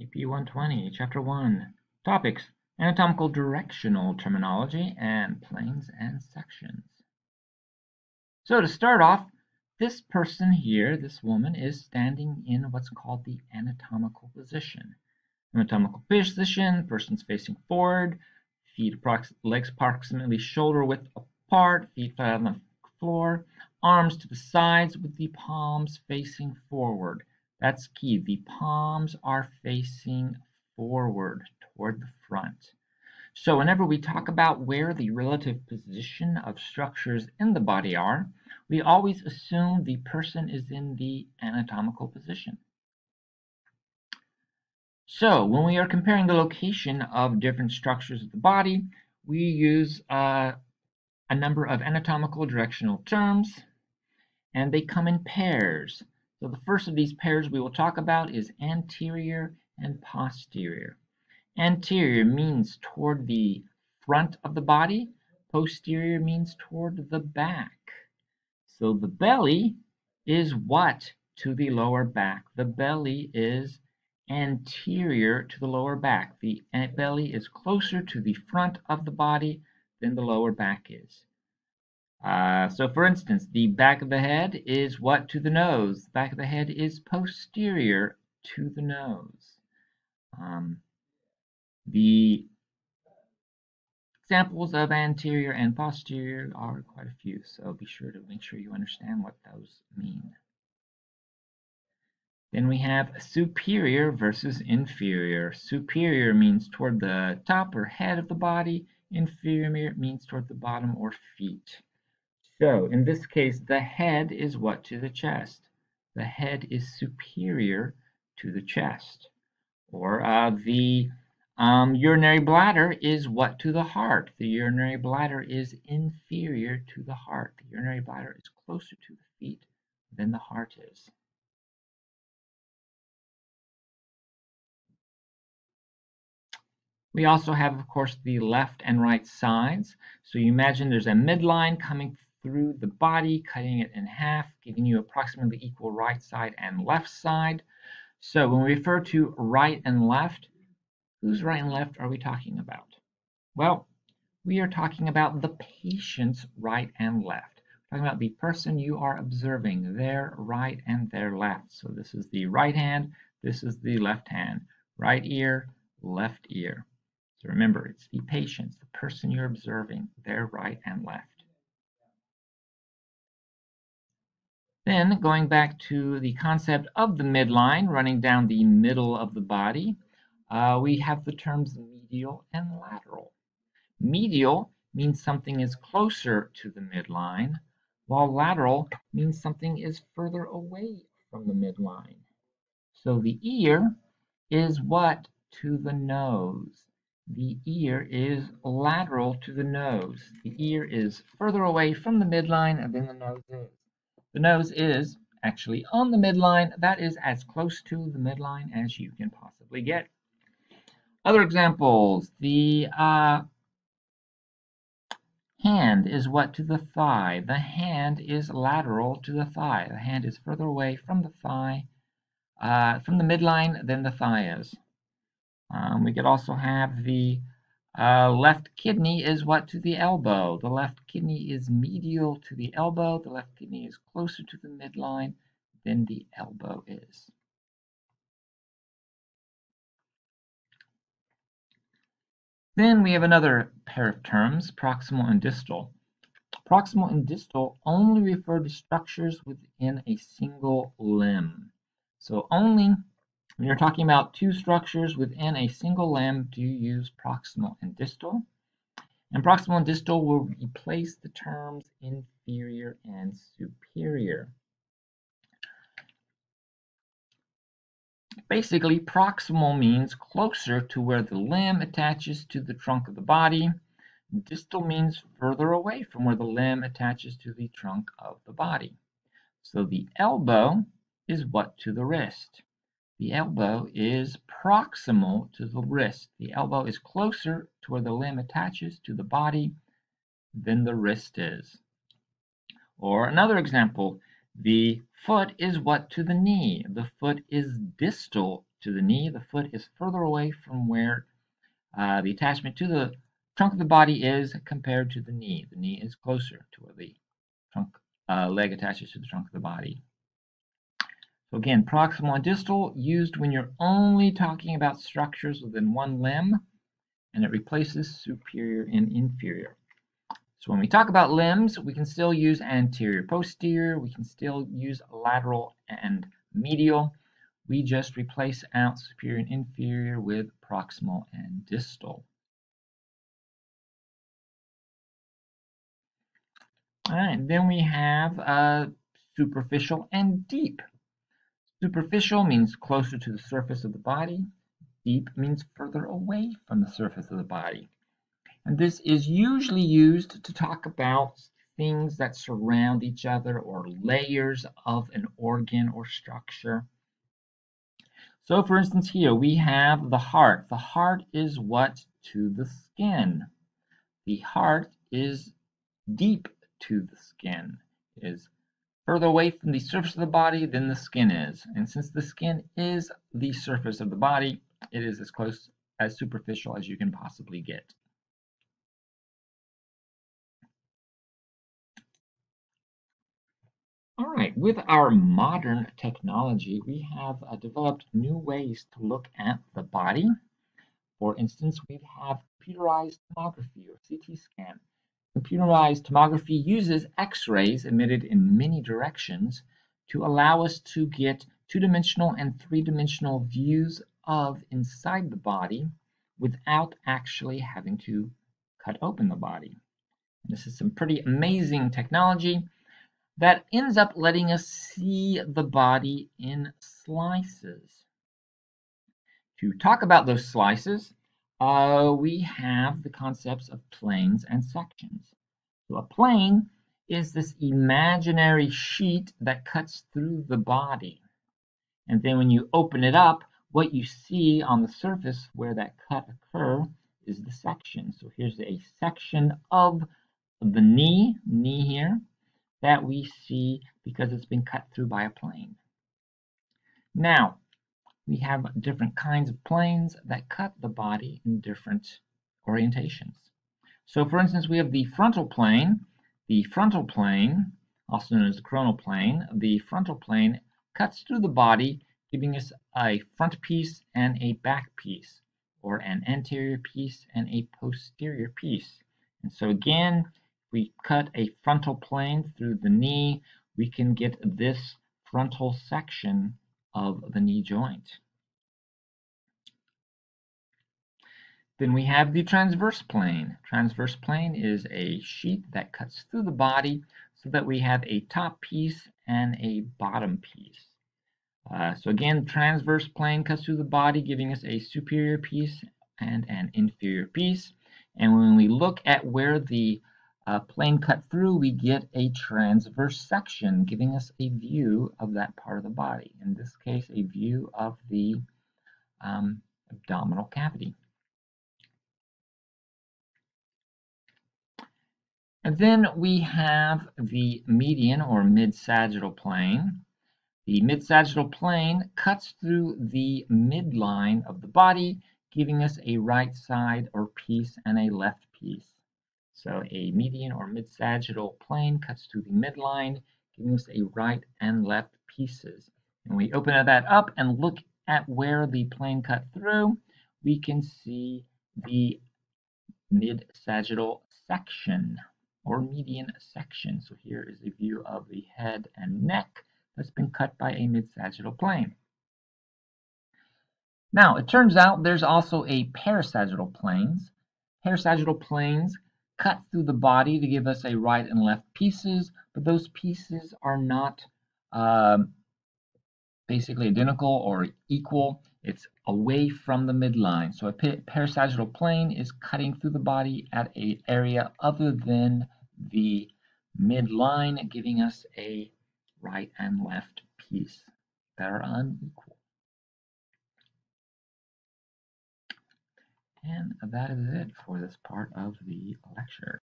AP 120, Chapter 1. Topics Anatomical Directional Terminology and Planes and Sections. So, to start off, this person here, this woman, is standing in what's called the anatomical position. Anatomical position, person's facing forward, feet legs approximately shoulder width apart, feet flat on the floor, arms to the sides with the palms facing forward. That's key. The palms are facing forward toward the front. So whenever we talk about where the relative position of structures in the body are, we always assume the person is in the anatomical position. So when we are comparing the location of different structures of the body, we use uh, a number of anatomical directional terms, and they come in pairs. So the first of these pairs we will talk about is anterior and posterior. Anterior means toward the front of the body. Posterior means toward the back. So the belly is what to the lower back? The belly is anterior to the lower back. The belly is closer to the front of the body than the lower back is. Uh, so for instance, the back of the head is what to the nose? The back of the head is posterior to the nose. Um, the examples of anterior and posterior are quite a few, so be sure to make sure you understand what those mean. Then we have superior versus inferior. Superior means toward the top or head of the body. Inferior means toward the bottom or feet. So in this case, the head is what to the chest? The head is superior to the chest. Or uh, the um, urinary bladder is what to the heart? The urinary bladder is inferior to the heart. The urinary bladder is closer to the feet than the heart is. We also have, of course, the left and right sides. So you imagine there's a midline coming through the body, cutting it in half, giving you approximately equal right side and left side. So when we refer to right and left, whose right and left are we talking about? Well, we are talking about the patient's right and left. We're talking about the person you are observing, their right and their left. So this is the right hand, this is the left hand. Right ear, left ear. So remember, it's the patient, the person you're observing, their right and left. Then going back to the concept of the midline running down the middle of the body, uh, we have the terms medial and lateral. Medial means something is closer to the midline, while lateral means something is further away from the midline. So the ear is what to the nose? The ear is lateral to the nose. The ear is further away from the midline than the nose is. The nose is actually on the midline. That is as close to the midline as you can possibly get. Other examples, the uh, hand is what to the thigh? The hand is lateral to the thigh. The hand is further away from the thigh, uh, from the midline than the thigh is. Um, we could also have the uh, left kidney is what to the elbow? The left kidney is medial to the elbow. The left kidney is closer to the midline than the elbow is. Then we have another pair of terms, proximal and distal. Proximal and distal only refer to structures within a single limb. So only when you're talking about two structures within a single limb, do you use proximal and distal? And proximal and distal will replace the terms inferior and superior. Basically, proximal means closer to where the limb attaches to the trunk of the body. Distal means further away from where the limb attaches to the trunk of the body. So the elbow is what to the wrist. The elbow is proximal to the wrist. The elbow is closer to where the limb attaches to the body than the wrist is. Or another example, the foot is what to the knee? The foot is distal to the knee. The foot is further away from where uh, the attachment to the trunk of the body is compared to the knee. The knee is closer to where the trunk uh, leg attaches to the trunk of the body. So again, proximal and distal used when you're only talking about structures within one limb, and it replaces superior and inferior. So when we talk about limbs, we can still use anterior, posterior, we can still use lateral and medial. We just replace out superior and inferior with proximal and distal. All right, then we have uh, superficial and deep. Superficial means closer to the surface of the body. Deep means further away from the surface of the body. And this is usually used to talk about things that surround each other or layers of an organ or structure. So for instance here we have the heart. The heart is what to the skin. The heart is deep to the skin, is further away from the surface of the body than the skin is. And since the skin is the surface of the body, it is as close as superficial as you can possibly get. All right, with our modern technology, we have uh, developed new ways to look at the body. For instance, we have computerized tomography or CT scan. Computerized tomography uses X-rays emitted in many directions to allow us to get two-dimensional and three-dimensional views of inside the body without actually having to cut open the body. And this is some pretty amazing technology that ends up letting us see the body in slices. To talk about those slices, uh, we have the concepts of planes and sections. So a plane is this imaginary sheet that cuts through the body. And then when you open it up, what you see on the surface where that cut occur is the section. So here's a section of the knee, knee here, that we see because it's been cut through by a plane. Now, we have different kinds of planes that cut the body in different orientations. So for instance, we have the frontal plane. The frontal plane, also known as the coronal plane, the frontal plane cuts through the body, giving us a front piece and a back piece, or an anterior piece and a posterior piece. And so again, we cut a frontal plane through the knee, we can get this frontal section of the knee joint. Then we have the transverse plane. Transverse plane is a sheet that cuts through the body so that we have a top piece and a bottom piece. Uh, so again, transverse plane cuts through the body, giving us a superior piece and an inferior piece. And when we look at where the uh, plane cut through, we get a transverse section giving us a view of that part of the body. In this case, a view of the um, abdominal cavity. And then we have the median or mid-sagittal plane. The mid-sagittal plane cuts through the midline of the body, giving us a right side or piece and a left piece. So a median or mid-sagittal plane cuts through the midline, giving us a right and left pieces. And we open that up and look at where the plane cut through, we can see the mid-sagittal section or median section. So here is a view of the head and neck that's been cut by a mid-sagittal plane. Now, it turns out there's also a parasagittal planes. Parasagittal planes cut through the body to give us a right and left pieces, but those pieces are not um, basically identical or equal. It's away from the midline. So a parasagittal plane is cutting through the body at an area other than the midline, giving us a right and left piece that are unequal. And that is it for this part of the lecture.